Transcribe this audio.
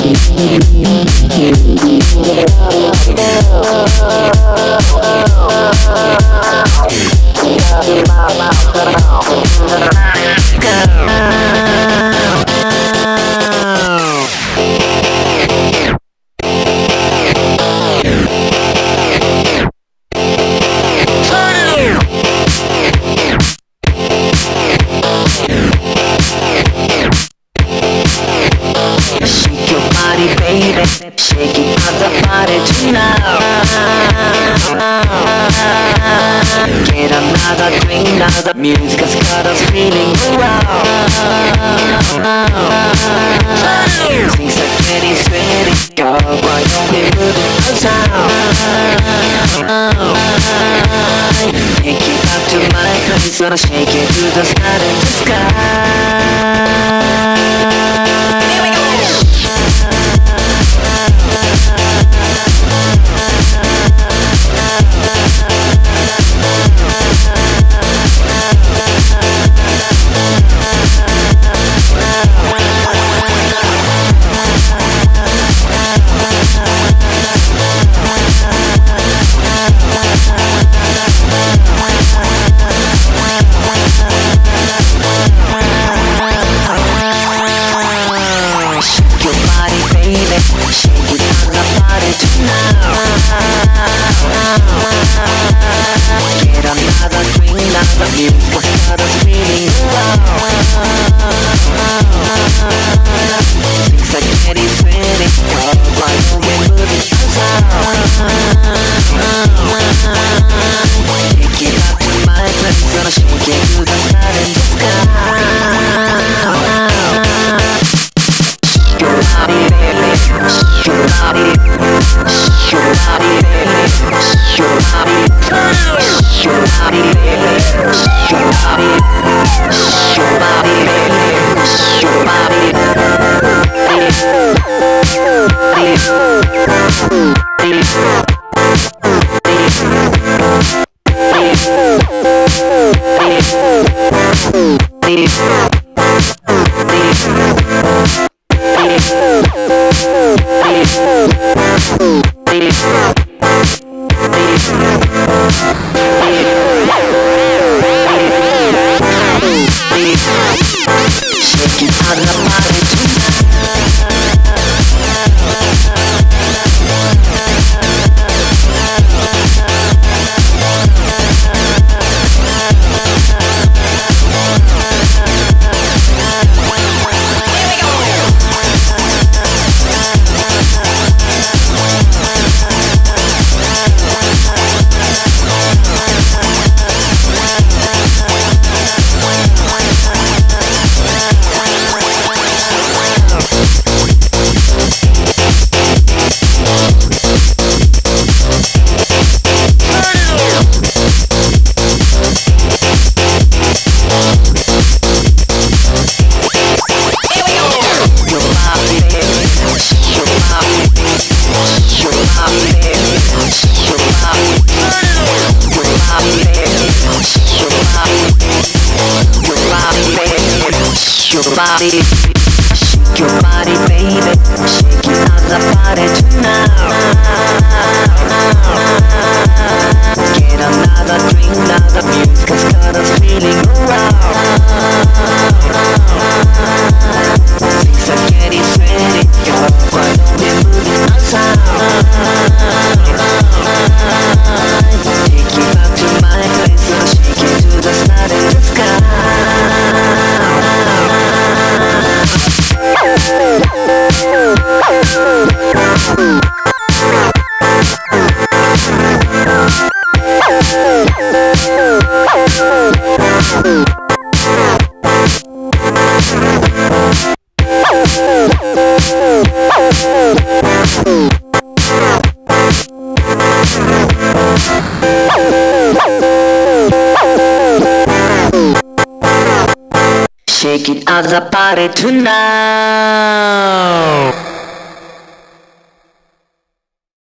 Shake your body, baby. Shake it out the body tonight. Get another drink now. The music has got us feeling around. Things are getting sweaty. Girl, why don't we move it around? Take it back to my place. Gonna shake it to the sky and the sky. Baby. Shake it on the body tonight. Get another drink, now the music's Shake body. Shake your body, baby. Shake out the body tonight. Shake it out the party tonight.